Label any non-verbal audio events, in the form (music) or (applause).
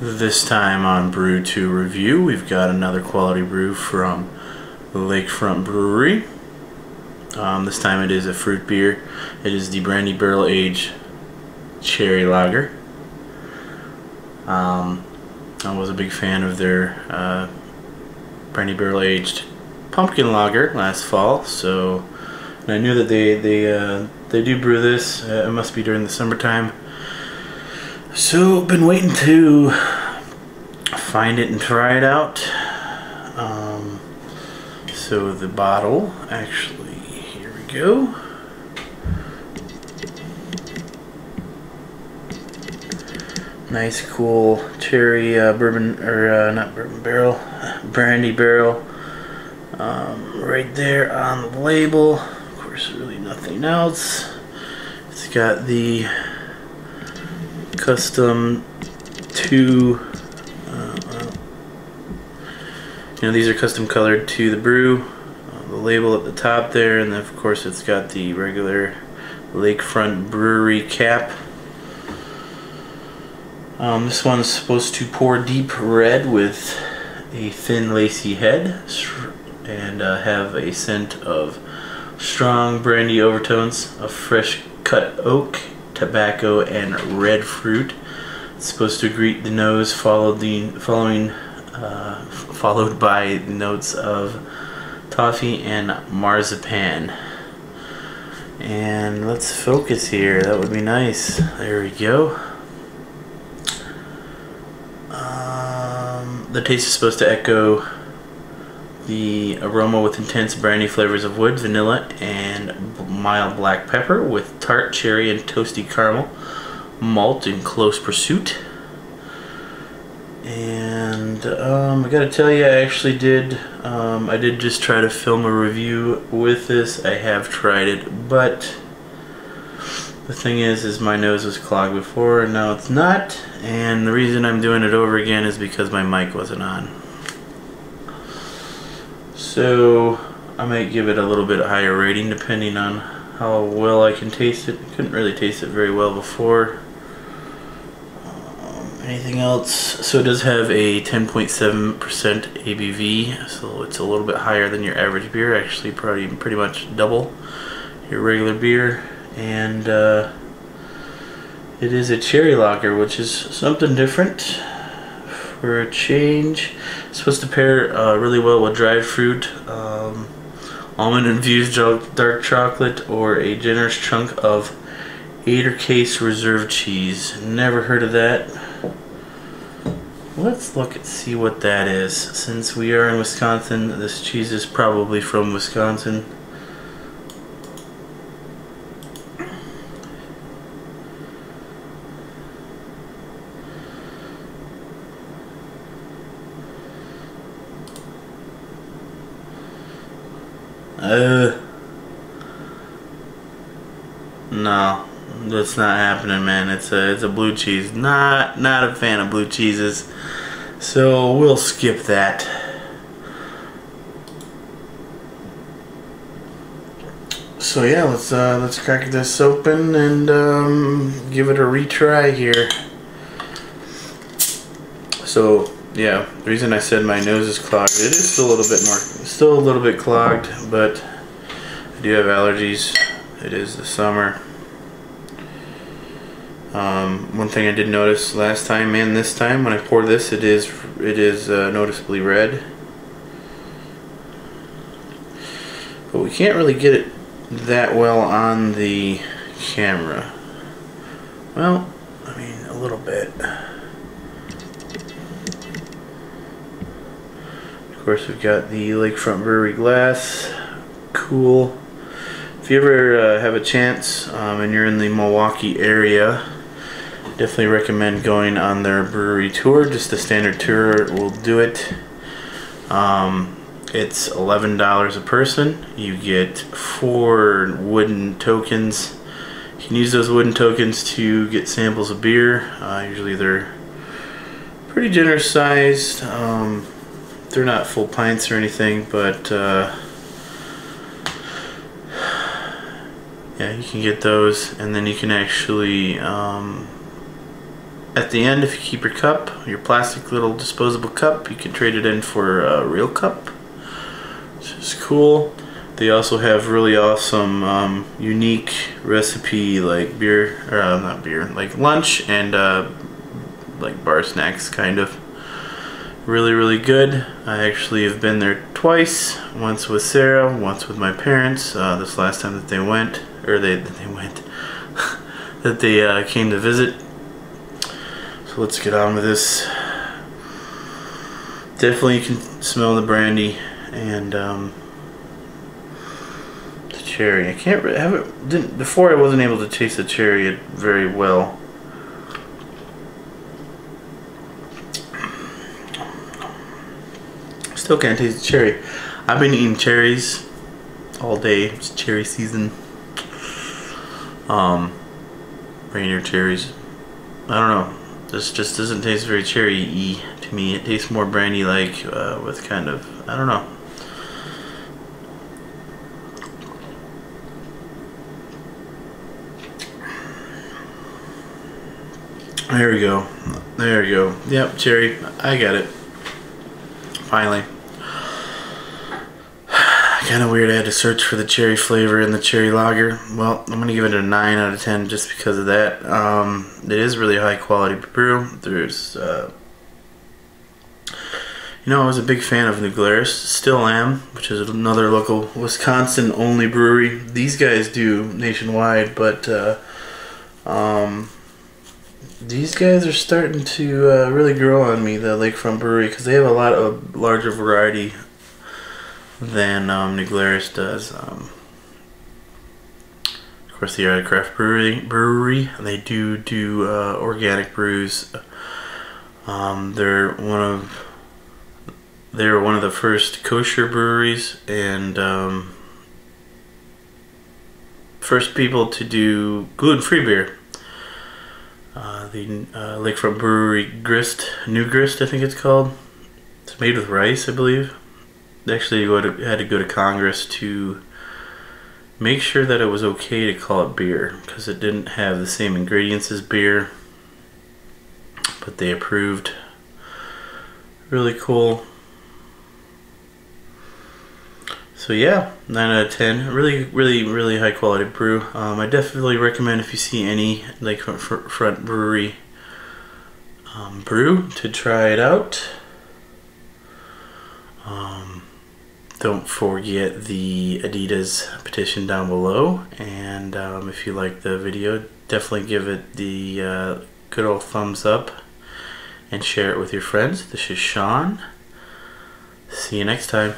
This time on Brew to Review, we've got another quality brew from Lakefront Brewery. Um, this time it is a fruit beer. It is the Brandy Barrel Age Cherry Lager. Um, I was a big fan of their uh, Brandy Barrel Aged Pumpkin Lager last fall, so I knew that they they uh, they do brew this. Uh, it must be during the summertime. So, been waiting to find it and try it out. Um, so the bottle, actually, here we go. Nice, cool cherry uh, bourbon, or uh, not bourbon barrel, (sighs) brandy barrel. Um, right there on the label. Of course, really nothing else. It's got the custom two uh, you know these are custom colored to the brew uh, the label at the top there and then of course it's got the regular lakefront brewery cap. Um, this one's supposed to pour deep red with a thin lacy head and uh, have a scent of strong brandy overtones of fresh cut oak tobacco, and red fruit. It's supposed to greet the nose, followed the following, uh, followed by notes of toffee and marzipan. And let's focus here. That would be nice. There we go. Um, the taste is supposed to echo the aroma with intense brandy flavors of wood, vanilla, and mild black pepper with tart cherry and toasty caramel malt in close pursuit. And um, I gotta tell you, I actually did, um, I did just try to film a review with this. I have tried it, but the thing is, is my nose was clogged before, and now it's not. And the reason I'm doing it over again is because my mic wasn't on. So I might give it a little bit higher rating depending on how well I can taste it. Couldn't really taste it very well before. Um, anything else? So it does have a 10.7% ABV, so it's a little bit higher than your average beer. Actually, probably pretty much double your regular beer. And uh, it is a cherry lager, which is something different for a change. It's supposed to pair uh, really well with dried fruit, um, almond infused dark chocolate, or a generous chunk of Ader Kase reserve cheese. Never heard of that. Let's look and see what that is. Since we are in Wisconsin, this cheese is probably from Wisconsin. Uh, no, that's not happening, man. It's a it's a blue cheese. Not not a fan of blue cheeses, so we'll skip that. So yeah, let's uh, let's crack this open and um, give it a retry here. So yeah, the reason I said my nose is clogged, it is still a little bit more, still a little bit clogged, but I do have allergies. It is the summer. Um, one thing I did notice last time and this time when I pour this, it is it is uh, noticeably red. But we can't really get it that well on the camera. Well, I mean a little bit. Course, we've got the Lakefront Brewery glass. Cool. If you ever uh, have a chance um, and you're in the Milwaukee area, definitely recommend going on their brewery tour. Just a standard tour will do it. Um, it's $11 a person. You get four wooden tokens. You can use those wooden tokens to get samples of beer. Uh, usually they're pretty generous sized. Um, they're not full pints or anything, but uh, yeah, you can get those, and then you can actually um, at the end, if you keep your cup, your plastic little disposable cup, you can trade it in for a real cup, which is cool. They also have really awesome, um, unique recipe like beer, or uh, not beer, like lunch and uh, like bar snacks, kind of. Really, really good. I actually have been there twice. Once with Sarah, once with my parents. Uh, this last time that they went, or they they went, (laughs) that they uh, came to visit. So let's get on with this. Definitely you can smell the brandy and um, the cherry. I can't really have it. Didn't before I wasn't able to taste the cherry very well. Still can't taste the cherry. I've been eating cherries all day. It's cherry season. Um, Rainier cherries. I don't know. This just doesn't taste very cherry-y to me. It tastes more brandy-like uh, with kind of, I don't know. There we go. There we go. Yep, cherry. I got it. Finally kind of weird I had to search for the cherry flavor in the cherry lager. Well, I'm going to give it a 9 out of 10 just because of that. Um, it is really high quality brew. There's, uh, you know, I was a big fan of New Glarus, still am, which is another local Wisconsin only brewery. These guys do nationwide, but uh, um, these guys are starting to uh, really grow on me, the Lakefront Brewery, because they have a lot of larger variety than um, does. Um, of course, the Art Craft Brewery, brewery, they do do uh, organic brews. Um, they're one of they were one of the first kosher breweries and um, first people to do gluten-free beer. Uh, the uh, Lakefront Brewery Grist, New Grist, I think it's called. It's made with rice, I believe actually had to go to Congress to make sure that it was okay to call it beer because it didn't have the same ingredients as beer. But they approved. Really cool. So yeah 9 out of 10 really really really high quality brew. Um, I definitely recommend if you see any Lakefront front Brewery um, brew to try it out. Um, don't forget the Adidas petition down below. And um, if you like the video, definitely give it the uh, good old thumbs up and share it with your friends. This is Shaun. See you next time.